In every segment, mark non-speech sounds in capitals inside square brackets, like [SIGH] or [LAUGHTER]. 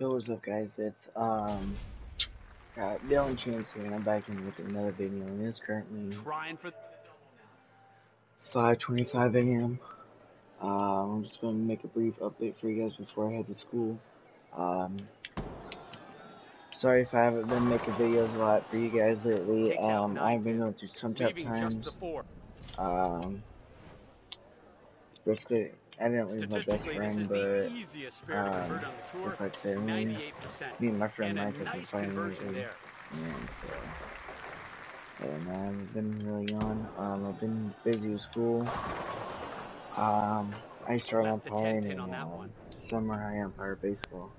Yo, what's up, guys? It's um, uh, Dylan Chance here, and I'm back in with another video. And it's currently Trying for 5:25 a.m. Um, I'm just gonna make a brief update for you guys before I head to school. Um, sorry if I haven't been making videos a lot for you guys lately. Um, I've been going through some tough times. just the four. Um, basically, I didn't lose my best friend, but the easiest spare to um, convert on the tour. it's like the me, 98%. me and my friend Mike have been fighting lately. And so, and I've been really on. Um, I've been busy with school. Um, I started 10 umpiring in on that one. summer. high umpire baseball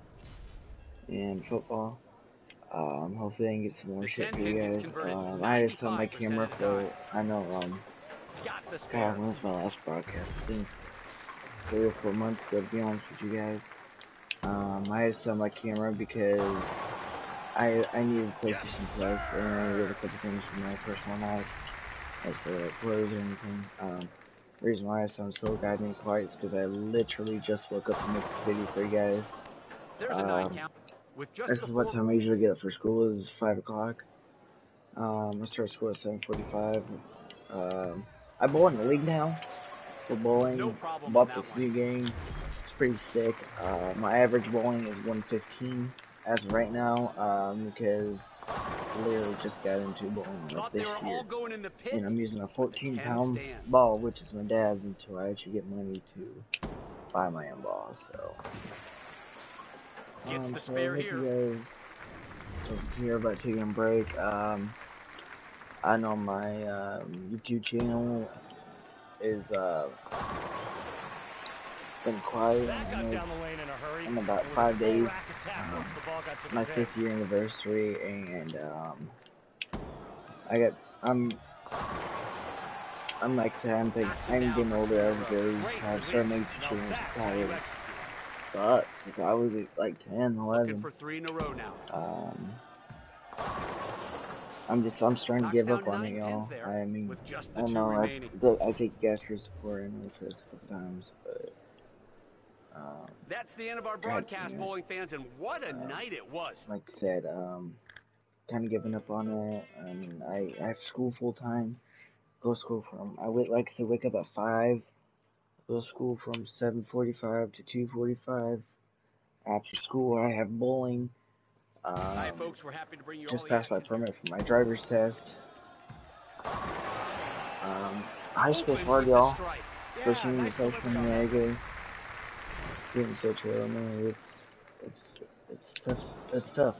and football. Um, hopefully I can get some more shit for you guys. Um, I just set my camera of the for. time. I know. Um, Got the spare. God, when was my last broadcast? Three or four months ago. To be honest with you guys, um, I had to sell my camera because I I needed PlayStation Plus and I needed a couple things for my personal life, as for like clothes or anything. Um, the reason why I sound so goddamn quiet is because I literally just woke up to make this video for you guys. There's a nine Um, count. With just This is what time I usually get up for school. is five o'clock. Um, I start school at seven forty-five. Um, I bowl in the league now. For bowling, No bought this new game. It's pretty sick. Uh, my average bowling is one fifteen as of right now. Um, because I literally just got into bowling like this year. all going in the pit. And I'm using a 14 10 pound stands. ball, which is my dad's, until I actually get money to buy my own ball. So. Gets Um, the so spare here. You guys about taking a break. Um, I know my um, YouTube channel is uh been quiet. That I got know down the lane in a hurry. in about It five days, um, once the ball got to the my fifth year anniversary, and um, I got I'm. I'm like I said, I'm, it I'm getting older two in a every row. day. Great I've started making Now sure that's how tired. you execute. But I was like 10, Looking 11, for three in a row now. um, I'm just I'm starting to give up on it, y'all. I mean, with just I the two know I, look, I you guys for support. I know I said this a couple times, but um, That's the end of our broadcast, bowling fans, and what a Uh, night it was. like I said, um, kind of giving up on it. I mean, I, I have school full time. Go to school from I would like to wake up at five. Go to school from seven forty-five to two forty-five. After school, I have bowling. Um, Hi, folks. We're happy to bring you just passed my permit for my driver's test. Um, high school hard, y'all. when you nice freshman year, go getting such a man. It's it's it's tough. It's tough.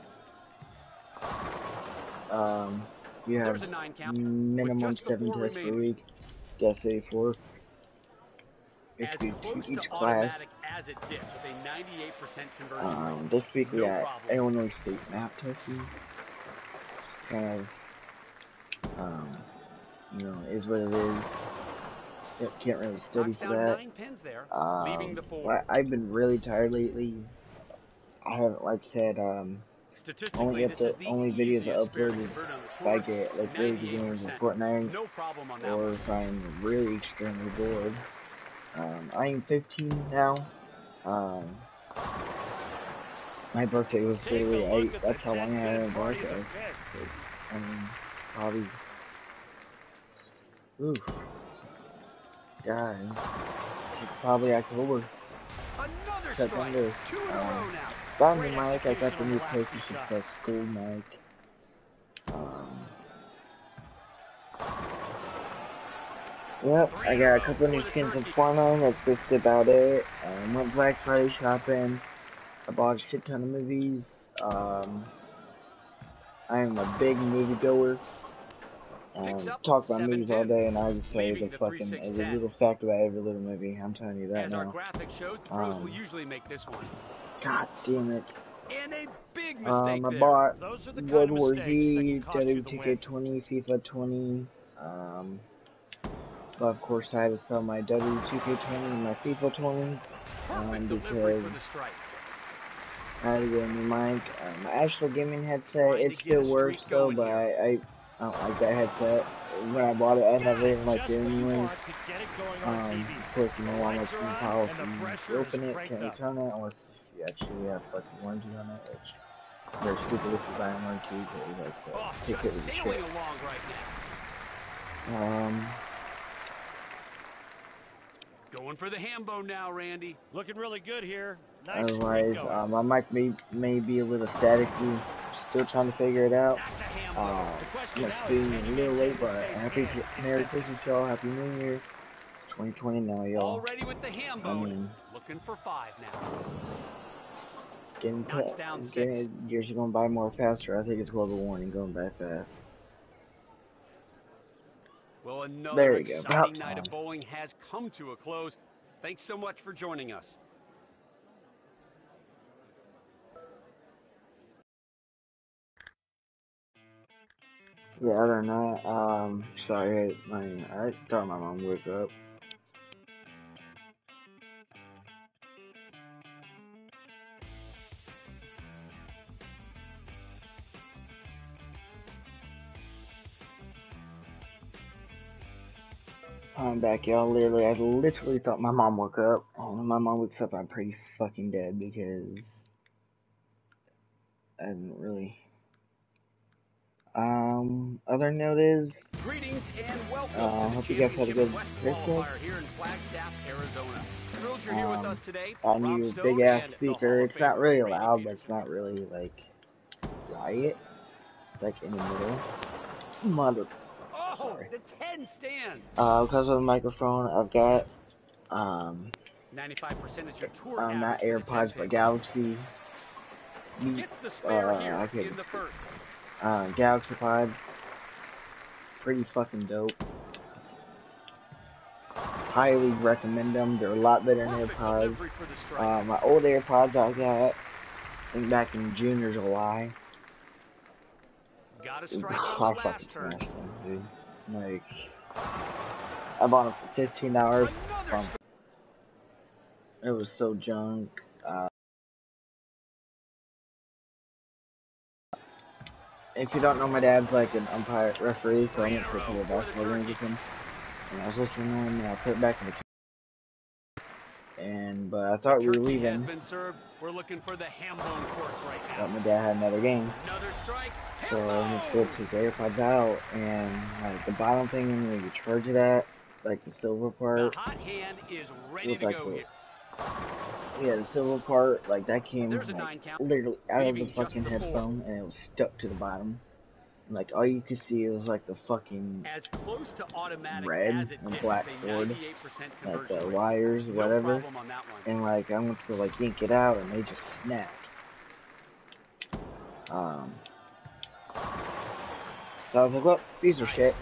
Um, you have a minimum seven tests per week. Guess eighty four. As close each to class. automatic as it gets with a 98% conversion Um, rate. this week we No got problem. Illinois State map testing. Kind of, um, you know, is what it is. Yeah, Can't really study Knocks for that. nine pins there, Um, leaving the four. I, I've been really tired lately. I haven't, like I said, um, Statistically, only up the only videos I easiest spare to upload is if. I get like really good games of 98%. Fortnite, No problem on that or if I'm really extremely bored. Um, I am 15 now. Um, my birthday was literally eight. That's how long I had a birthday. I mean, probably. Oof. Guys, it's probably October. Another September. strike. Two in a Um, row now. Got the mic. I got the new on the last two PlayStation. Plus Gold mic. Yep, I got a couple new skins in Fortnite. That's just about it. Um, went Black Friday shopping. I bought a shit ton of movies. Um, I am a big movie goer. Um, talk about movies all day, and I just tell you the fucking every little fact about every little movie. I'm telling you that As our now. graphic shows, the pros Um, will usually make this one. God damn it. And a big mistake Um, I bought Those are the kind World War Z, you. WTK20, FIFA 20. Um, but of course, I had to sell my W2K20 and my FIFA 20. Perfect um, because- for the strike. I had to get a new mic. Um, my actual gaming headset, it still works though, but. I, I, I don't like that headset. When I bought it, I never even liked it what you anyways. want to get it going on Um, of course, you know, I like Lights to are on, power and the from pressure is open it, can't up. return it unless you actually have fucking warranty on it, which they're stupid if you buy warranty, but like, so Oh, take it with shit. along right now. Um, Going for the hambo now, Randy. Looking really good here. Nice otherwise, streak going. uh, my mic may, may be a little staticky, still trying to figure it out. That's a hambo. Uh, it's being a little late, but happy? Merry Christmas, y'all. Happy New Year. 2020 now, y'all. Already with the hambo. I mean- Looking for five now. Getting knocks t- down six. getting, years are going by more faster. I think it's global warming going by fast. Well, another There you go. exciting night of bowling has come to a close. Thanks so much for joining us. Yeah, other than that, um, sorry, my, I thought my mom woke up. I'm back, y'all. Literally, I literally thought my mom woke up. And when my mom wakes up, I'm pretty fucking dead because I didn't really. Um, other note is, Greetings and welcome Uh, hope you guys had a good Christmas. Here in Flagstaff, Arizona. Thrilled you're here with Um, us today. Rob new Stone big ass speaker. It's not really loud, but it's not really like quiet. It's like in the middle. Mother. Sorry. the 10 stand. Uh, because of the microphone, I've got um, 95% is your tour um not average for the 10 AirPods, but. Galaxy. Gets the spare uh, here okay. in the first. uh, Galaxy Pods. Pretty fucking dope. Highly recommend them. They're a lot better than AirPods. delivery for the strike. Uh, my old AirPods I got, I think back in June or July. Got a I strike on fucking the last turn. smashed them, dude. Like, I bought them for fifteen dollars. Another. It was so junk. Uh, if you don't know, my dad's like an umpire referee, so I went to of basketball games with him. And I was listening to him, and I put it back in the. And but I thought we were Turkey leaving, been served. We're looking for the Hambone course right now. but my dad had another game. Another strike. So I went to go Hambone! take the AirPods out, and like the bottom thing where you charge it at, like the silver part, The hot hand is ready to like go the here. yeah, the silver part, like that came like literally out of the fucking headphone, and it was stuck to the bottom. Like all you could see was like the fucking As close to automatic Red as it and black cord, like the wires, No whatever. on. And like I went to like yank it out, and they just snapped. Um. So I was like, well, these are Nice shit.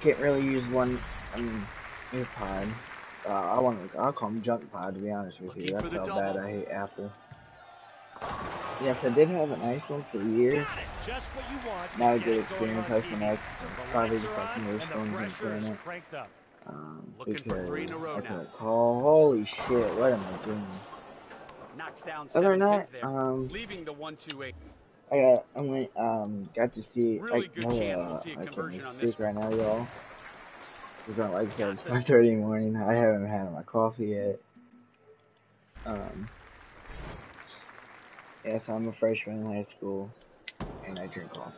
Can't really use one. I mean, earpod. Uh, I want to. I'll call them junk pod to be honest with you. Looking for That's how bad. I hate Apple. Yes, I did have an iPhone for a year. Got it. Just what you want. Not a good experience. on iPhone. X probably the fucking worst and the phone on the planet. Um, Looking for because three in a row I now. call. Holy shit! What am I doing? Knocks down Other than that, um, leaving the one two eight. I got. I went. Um, got to see. Really good no, chance we'll uh, see a I can't conversion on this speak right now, y'all. It's not like I it's this. 5:30 in the morning. I haven't had my coffee yet. Um. Yes, I'm a freshman in high school, and I drink coffee.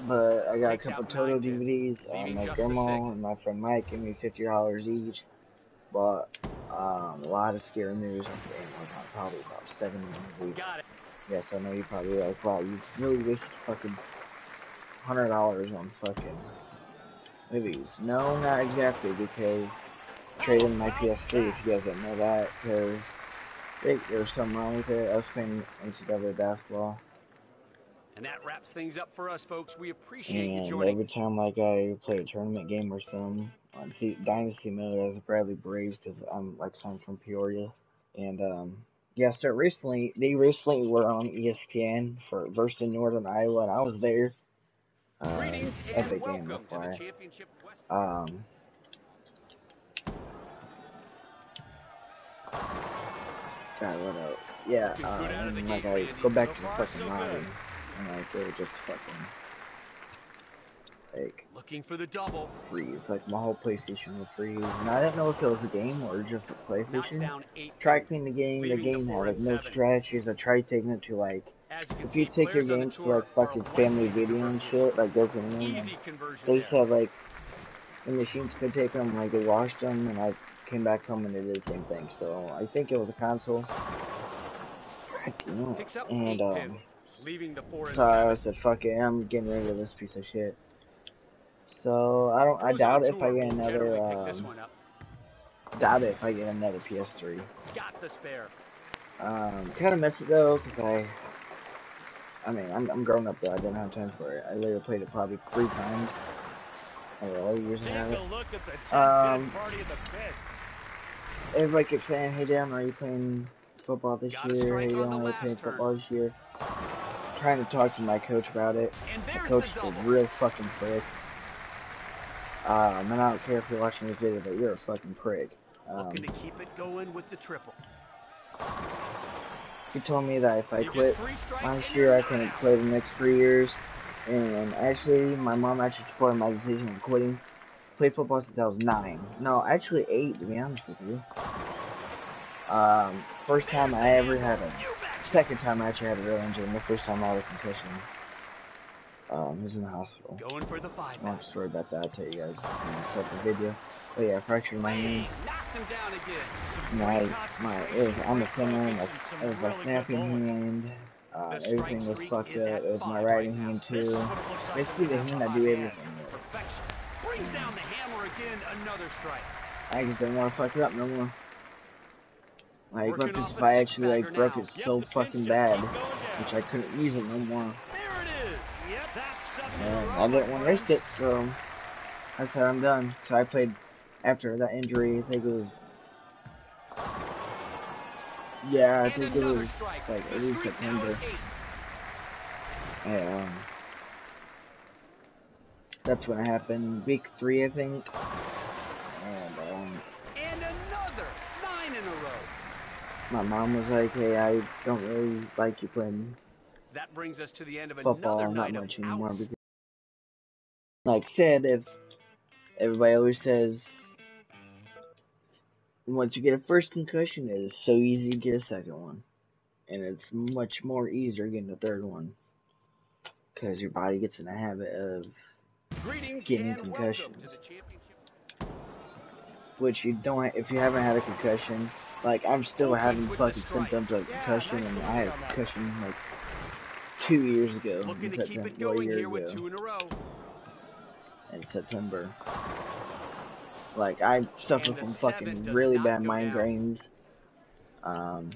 But I got Takes a couple Toto DVDs. Uh, my grandma and my friend Mike gave me fifty dollars each. Bought um, a lot of scary movies on Amazon, probably about seventy movies. Got it. Yes, I know you probably like, wow, you really wasted fucking hundred dollars on fucking movies. No, not exactly, because traded my PS3. If you guys don't know that, because there was something wrong with it. I was playing NCAA basketball. And that wraps things up for us, folks. We appreciate you And joining. every time like I play a tournament game or something on C- Dynasty mode as a Bradley Braves because I'm like I'm from Peoria, and um yeah, so recently they recently were on ESPN for versus Northern Iowa, and I was there. Um, Greetings and game, welcome to the championship West. Um. God, what else? Yeah, Looking uh, good out of the and, like I go back to the fucking lobby, and like they were just fucking. like Looking for the double. freeze. Like my whole PlayStation would freeze, and I didn't know if it was a game or just a PlayStation. Tried playing the game. The game had like no strategies. I tried taking it to like if you take your players on the games to like fucking family video and shit, like those in the game. Easy conversion They said like the machines could take them, like they washed them, and I came back home and they did the same thing. So I think it was a console. God damn it. Picks up And um, leaving the so I said, "Fuck it, I'm getting rid of this piece of shit." So I don't. I doubt if I get another. generally pick this Um, doubt it if I get another PS3. Got the spare. Um, kind of miss it though, cause I. I mean, I'm I'm grown up though. I didn't have time for it. I literally played it probably three times. Over all years I had Take it. a look at the 10 Um, pin party in the pit. Everybody kept saying, "Hey, Dan, are you playing football this Got year? Hey, you last playing football this year?" Trying to talk to my coach about it. There's coach is a real fucking prick. Um, and I don't care if you're watching this video, but you're a fucking prick. Um, Looking to keep it going with the triple. he told me that if I quit last year, I couldn't play the next three years. And actually, my mom actually supported my decision of quitting. Played football since I was nine. No, actually eight, to be honest with you. Um, first time I ever had a Second time I actually had a real injury, the first time I had a concussion. Um, he was in the hospital. Going for the five Long story about that, I'll tell you guys in the second video. But yeah, I fractured my knee. Bang! Knocked him down again. Some My, my, it was on the center, my, it was my snapping hand. Uh, everything was fucked up. It was my right hand too. what it looks like Basically, the hand I do a everything with. Perfection. Brings down the hammer again. Another strike. I just didn't want to fuck it up no more. Like, Working if I actually like broke now. it so fucking bad, keep going down. which I couldn't use it no more. There it is. Yep, that's seven in And I didn't my want to risk it, so I said I'm done. So I played after that injury. I think it was, yeah, I think it was like early September. Yeah, um, that's when it happened. Week three, I think. And um, And another. Nine in a row. my mom was like, "Hey, I don't really like you playing That brings us to the end of football another not much anymore." Because, like I said, if everybody always says once you get a first concussion, it is so easy to get a second one, and it's much more easier getting a third one because your body gets in the habit of getting concussions. to the championship. which you don't if you haven't had a concussion. Like I'm still having fucking symptoms of concussion, and I had a concussion like two years ago. Looking in to keep it going year here with ago, two in a row. in September. Like I suffer from fucking really bad go down. migraines. Um,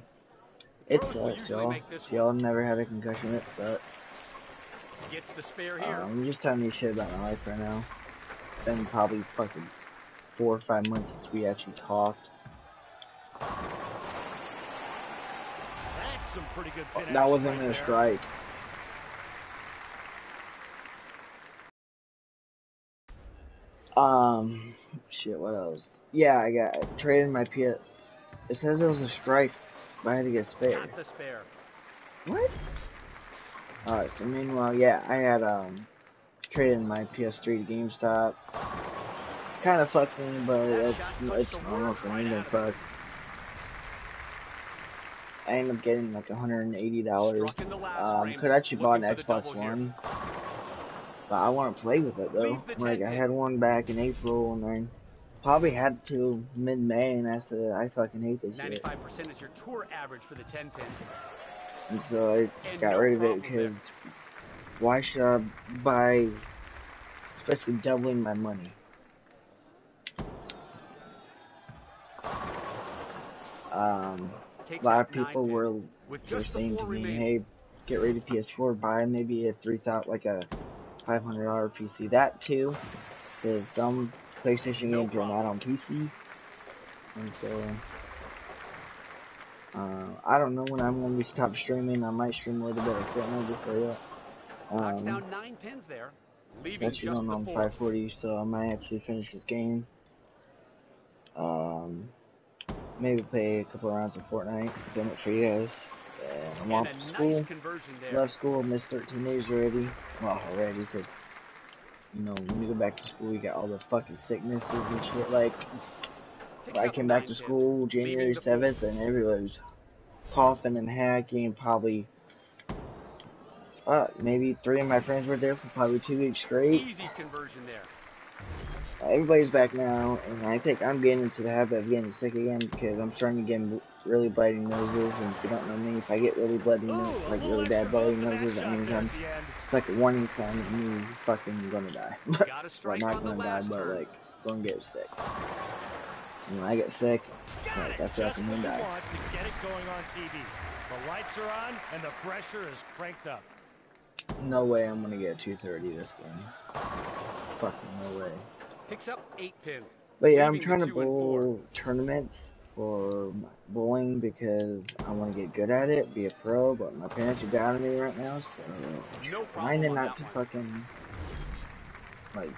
it sucks, y'all. make this If y'all never had a concussion, it sucks. Gets the spare here. Um, I'm just telling you shit about my life right now. It's been probably fucking four or five months since we actually talked. That's some pretty good pin That wasn't right a there. strike. Um, shit, what else? Yeah, I got traded my P. It says it was a strike, but I had to get spared. Got the spare. What? Alright, so meanwhile, yeah, I had, um, traded my PS3 to GameStop. Kind of fucked me, but it's, it's normal for me to fuck. I ended up getting like $180. Struck in Um, could actually bought an Looking for the Xbox. One. But I want to play with it though. Like I had one back in April and then probably had to mid-May and I said I fucking hate this shit. 95% is your tour average for the 10 pin. And so I And got no rid of it because why should I buy, especially doubling my money? Um, a lot of people were were saying to me, "Hey, get rid of PS4, buy maybe a three thousand, like a five hundred dollar PC." That too, because dumb. PlayStation No games are not on PC, and so uh, I don't know when I'm gonna stop streaming. I might stream a little bit of Fortnite just for you. Knocks Um, down nine pins there. Leaving actually just going the on 540, so I might actually finish this game. Um, maybe play a couple rounds of Fortnite, film it for you guys. And I'm And off to nice school. there. Left school, missed 13 days already. Well, already, because you know, when you go back to school, you got all the fucking sicknesses and shit. Like, I came back to school January 7th, and everybody was coughing and hacking. Probably, uh, maybe three of my friends were there for probably two weeks straight. Easy conversion there. Everybody's back now, and I think I'm getting into the habit of getting sick again because I'm starting to get really bloody noses. And if you don't know me, if I get really bloody Ooh, noses, like really bad bloody bump in that noses, that means I'm at the end. it's like a warning sign of me fucking gonna die. Well, [LAUGHS] not gonna die, but like gonna get sick. When I get sick, it. that's Just when what I'm you gonna die. want to get it going on TV. The lights are on and the pressure is cranked up. No way I'm gonna get 230 this game. Fucking no way. Picks up eight pins. But yeah, I'm trying to bowl tournaments for bowling because I want to get good at it, be a pro. But my parents are down on me right now, so No trying problem to not to one. fucking like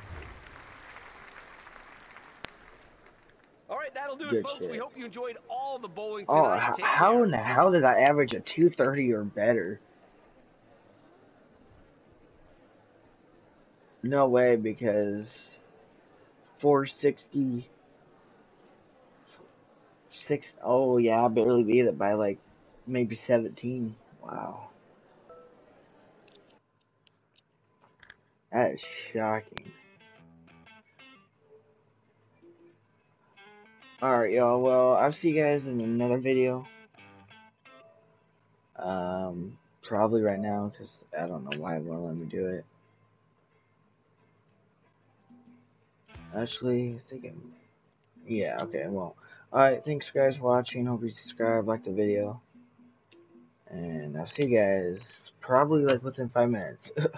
right, that'll do Good it, folks. We hope you enjoyed all the bowling oh tonight. h- Take how care. in the hell did I average a 230 or better? No way, because 460. Six, oh yeah, I barely beat it by like maybe 17. Wow. That is shocking. Alright, y'all. Well, I'll see you guys in another video. Um, probably right now, because I don't know why it won't let me do it. Actually, I think it, yeah, okay, well. Alright, thanks guys for watching. Hope you subscribe, like the video. And I'll see you guys probably like within five minutes. [LAUGHS]